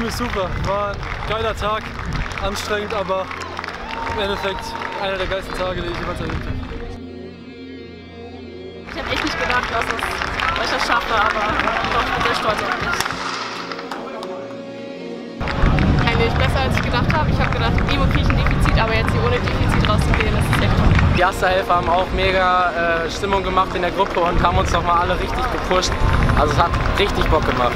ist super. War ein geiler Tag, anstrengend, aber im Endeffekt einer der geilsten Tage, die ich jemals erlebt habe. Ich habe echt nicht gedacht, dass, es, dass ich das schaffe, aber doch, ich bin sehr stolz auf mich. Eigentlich besser als ich gedacht habe. Ich habe gedacht, Ivo kriege ich ein Defizit, aber jetzt hier ohne Defizit rauszugehen, das ist echt toll. Die Asterhelfer haben auch mega äh, Stimmung gemacht in der Gruppe und haben uns nochmal alle richtig gepusht. Also es hat richtig Bock gemacht.